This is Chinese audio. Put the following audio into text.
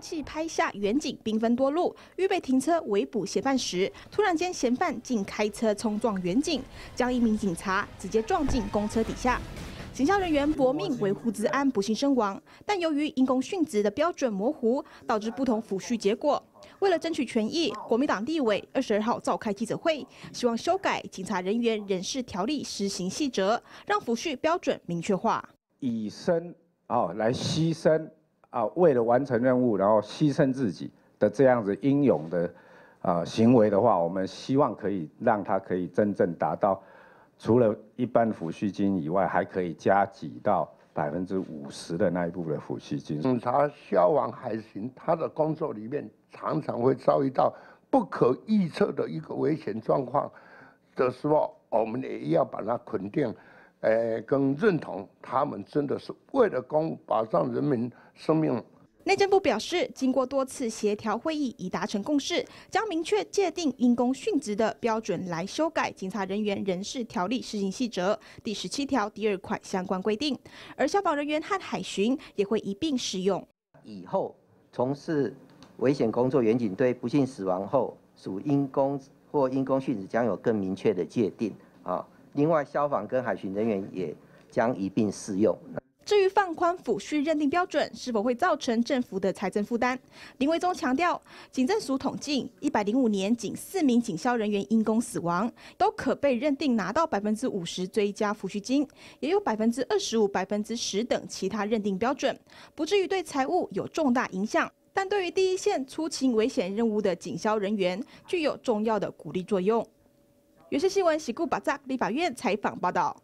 录器拍下远景兵分多路，预备停车围捕嫌犯时，突然间嫌犯竟开车冲撞远景，将一名警察直接撞进公车底下。警校人员搏命维护治安，不幸身亡。但由于因公殉职的标准模糊，导致不同抚恤结果。为了争取权益，国民党立委二十二号召开记者会，希望修改警察人员人事条例施行细则，让抚恤标准明确化。以身啊来牺牲啊，为了完成任务，然后牺牲自己的这样子英勇的啊行为的话，我们希望可以让他可以真正达到。除了一般抚恤金以外，还可以加几到百分之五十的那一部分抚恤金。警察、消亡、海巡，他的工作里面常常会遭遇到不可预测的一个危险状况的时候，我们也要把它肯定，呃，跟认同他们真的是为了公保障人民生命。内政部表示，经过多次协调会议，已达成共识，将明确界定因公殉职的标准，来修改《警察人员人事条例施行细则》第十七条第二款相关规定。而消防人员和海巡也会一并适用。以后从事危险工作，员警队不幸死亡后属因公或因公殉职，将有更明确的界定。啊，另外消防跟海巡人员也将一并适用。至于放宽抚恤认定标准，是否会造成政府的财政负担？林维忠强调，警政署统计，一百零五年仅四名警消人员因公死亡，都可被认定拿到百分之五十追加抚恤金，也有百分之二十五、百分之十等其他认定标准，不至于对财务有重大影响。但对于第一线出勤危险任务的警消人员，具有重要的鼓励作用。原视新闻喜故巴扎立法院采访报道。